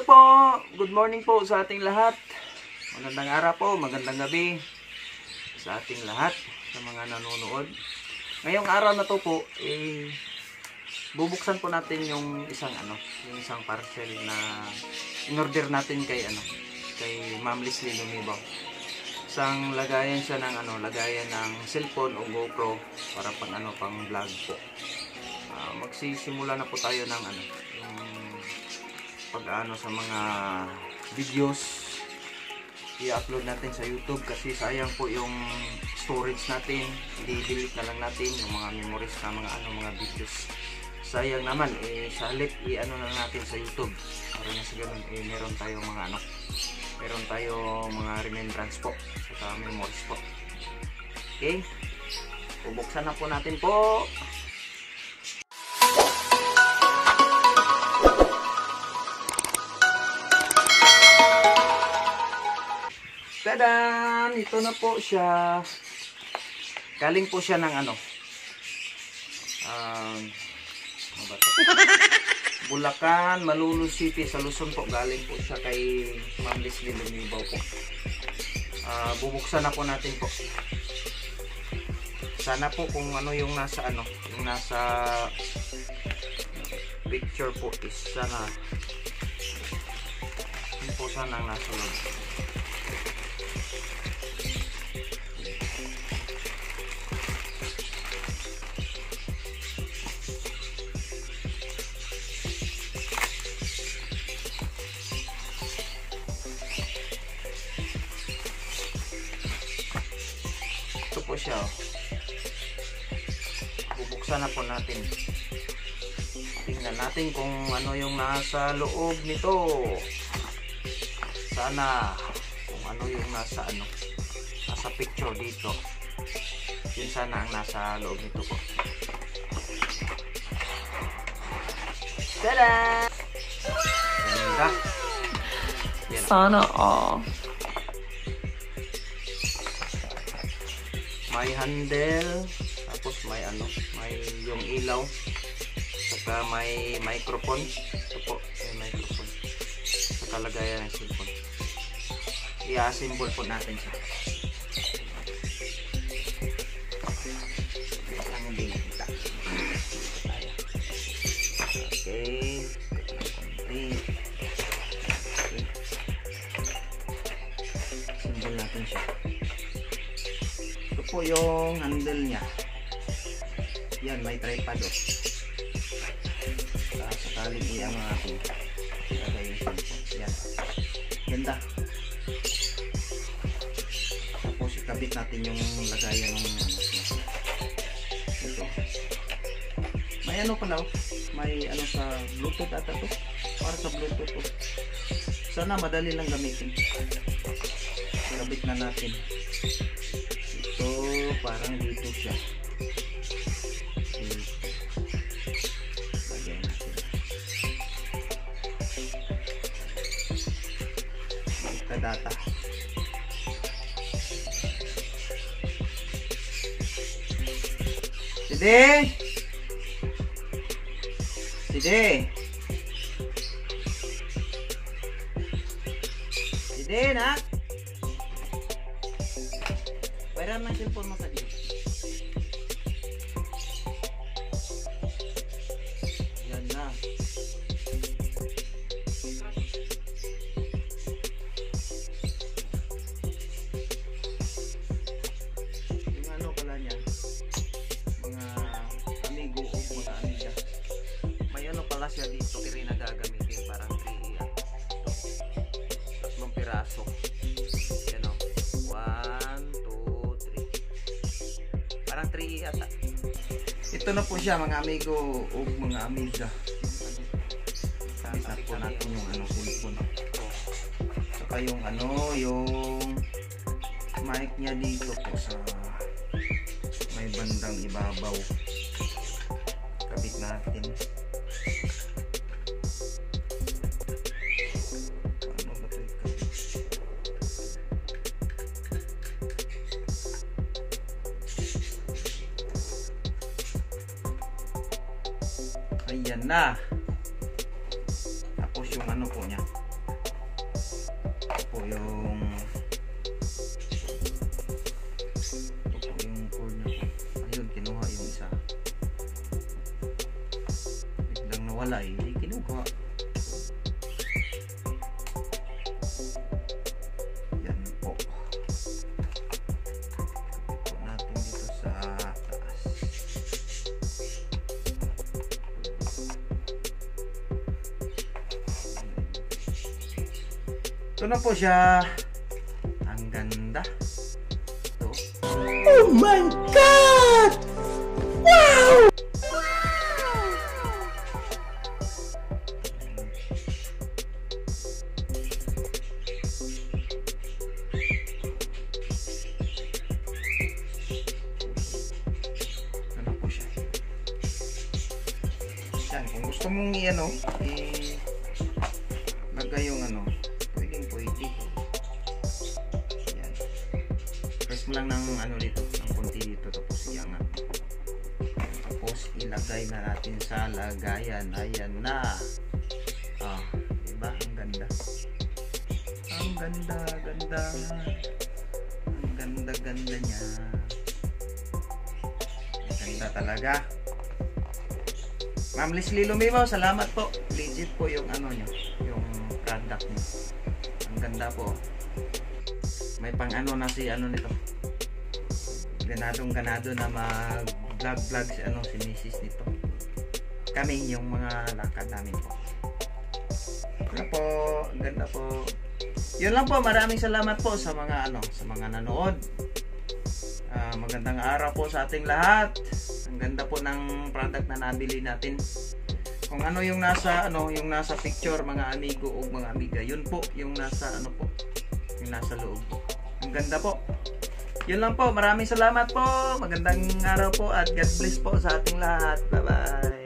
Hello po! Good morning po sa ating lahat. Magandang araw po, magandang gabi sa ating lahat, sa mga nanonood. Ngayong araw na to po, eh, bubuksan po natin yung isang ano, yung isang parcel na in-order natin kay ano, kay Ma'am Leslie Lumibaw. Isang lagayan siya ng ano, lagayan ng cellphone o GoPro para pang ano, pang vlog po. Ah, magsisimula na po tayo ng ano, yung pag-ano sa mga videos i-upload natin sa YouTube kasi sayang po yung storage natin. I-delete na lang natin yung mga memories na mga ano mga videos. Sayang naman eh sa halip i-ano na natin sa YouTube. Para na sa eh meron tayong mga ano meron tayong mga remembrance po sa memories po. Okay? Bubuksan na po natin po Tadan! Ito na po siya. Galing po siya ng ano. Um, ano ba to? Bulacan, Malulu City sa Luzon po. Galing po siya kay Ma'am Leslie Lumibaw po. Ah, bubuksan na po natin po. Sana po kung ano yung nasa ano, yung nasa picture po is sana yun po sana ang nasa loob. Siya. oh. Bubuksan na po natin. Tingnan natin kung ano yung nasa loob nito. Sana kung ano yung nasa ano nasa picture dito. Yun sana ang nasa loob nito po. Tada! Yan. Sana all. May handle tapos may ano may yung ilaw saka may microphone. Ito po may microphone. Saka lagayan ng cellphone. I-assemble po natin siya. Okay po yung handle niya. Yan, may tripod oh. Sa sakaling iyang mga ating lagay. Yan. Ganda. Tapos ikabit natin yung lagayan ng. May ano pala oh. May ano sa Bluetooth ata to. Para sa Bluetooth oh. Sana madali lang gamitin. Ikabit na natin. So, parang dito siya. Dito. Data. Sidi! Sidi! Sidi, nak! Pairan ng cellphone mo sa dito. Yan na. Yung ano pala niya, mga amigo o mga amiga. May ano pala siya dito, kiri na gagamitin parang 3 yan. Tatlong piraso. Ito na po siya mga amigo o mga amiga. Isa po natin yung ano cellphone. Saka yung ano, yung mic niya dito po sa may bandang ibabaw. Kabit natin. Ayan na. Tapos yung ano po niya. Ito po yung ito po yung cord niya po. Ayun, kinuha yung isa. Biglang nawala eh. Kinuha. Ito na po siya. Ang ganda. Ito. Oh my god! Wow! Ano po siya? Yan, kung gusto mong i-ano, i lagay yung ano, lang ng ano dito, ng konti dito, tapos iangat. Tapos ilagay na natin sa lagayan. Ayan na. Ah, diba? Ang ganda. Ang ganda, ganda. Ang ganda, ganda niya. Ang ganda talaga. Ma'am Leslie Lumimaw, salamat po. Legit po yung ano nyo, yung product nyo. Ang ganda po. May pang ano na si ano nito. Ganadong ganado na mag vlog vlog si ano si Mrs. nito. Kami yung mga lakad namin po. Ano po, ganda po. Yun lang po, maraming salamat po sa mga ano, sa mga nanood. Ah, magandang araw po sa ating lahat. Ang ganda po ng product na nabili natin. Kung ano yung nasa ano, yung nasa picture mga amigo o mga amiga, yun po yung nasa ano po, yung nasa loob. Ang ganda po. Yun lang po. Maraming salamat po. Magandang araw po at God bless po sa ating lahat. Bye-bye.